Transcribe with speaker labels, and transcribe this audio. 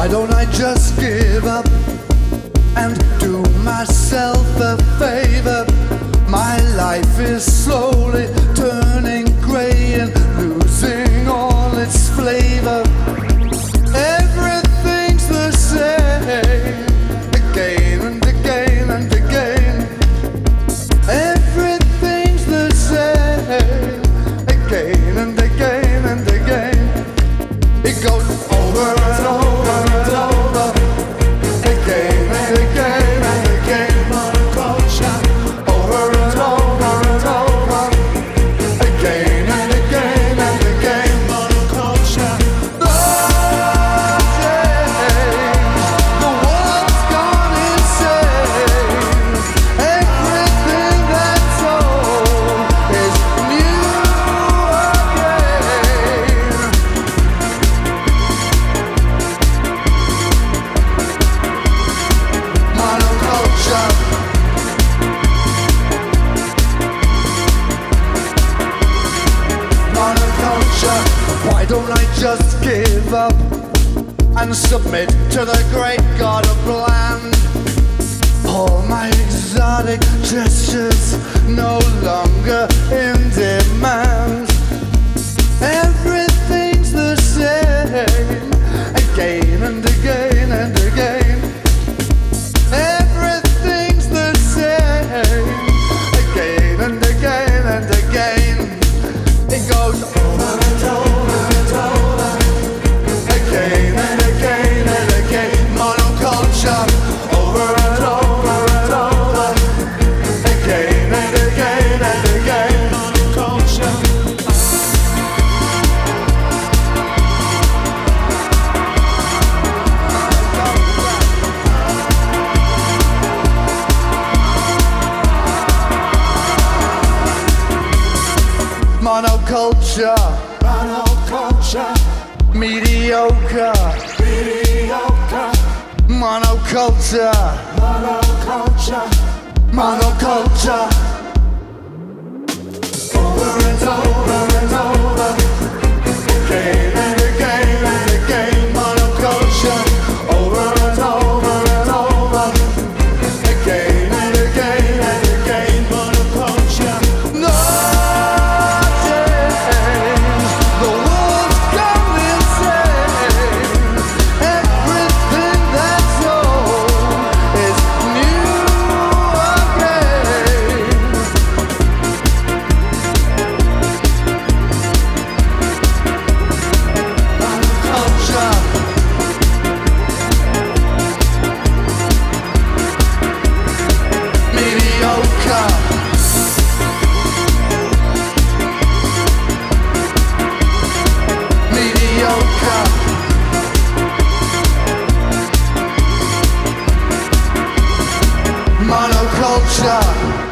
Speaker 1: Why don't I just give up and do myself a favor? My life is just give up and submit to the great God of land. All my exotic gestures. Monoculture. Monoculture. Mediocre. Mediocre. Monoculture. Monoculture. Monoculture. monoculture